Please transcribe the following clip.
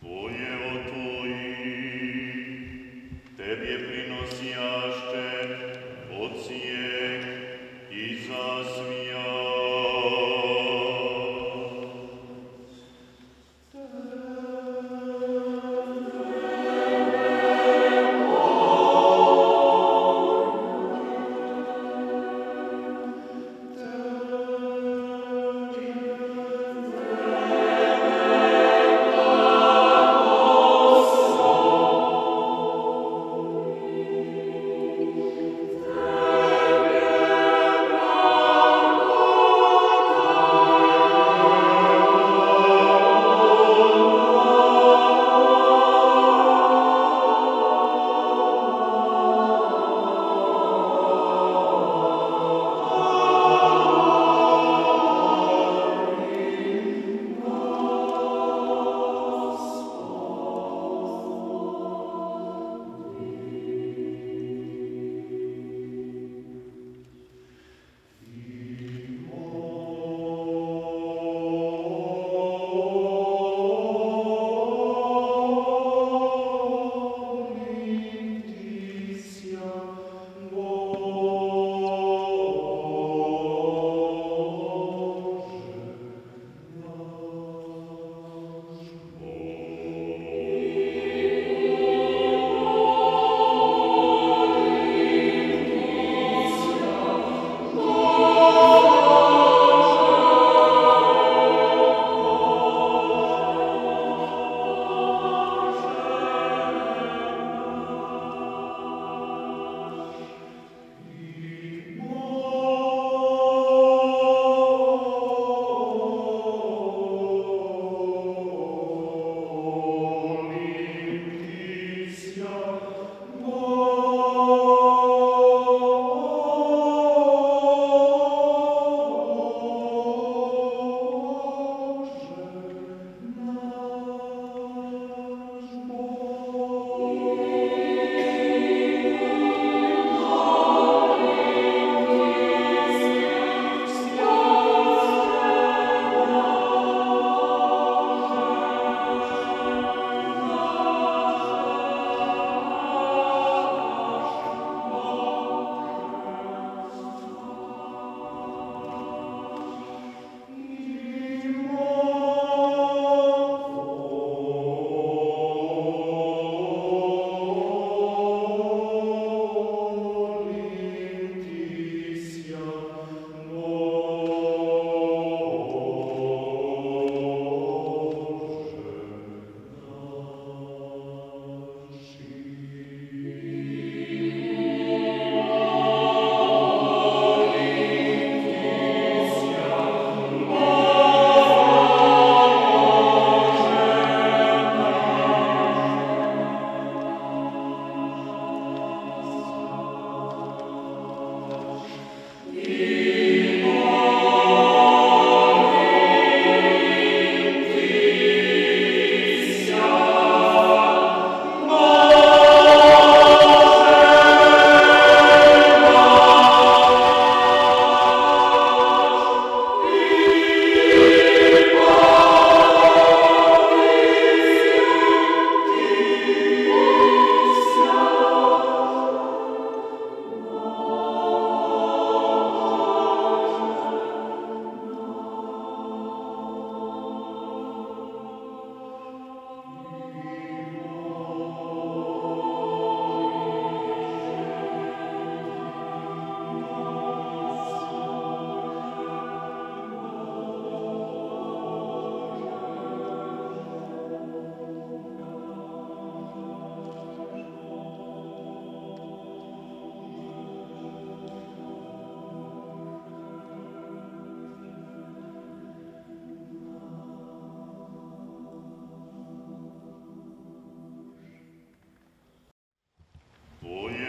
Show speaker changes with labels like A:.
A: 博弈こう。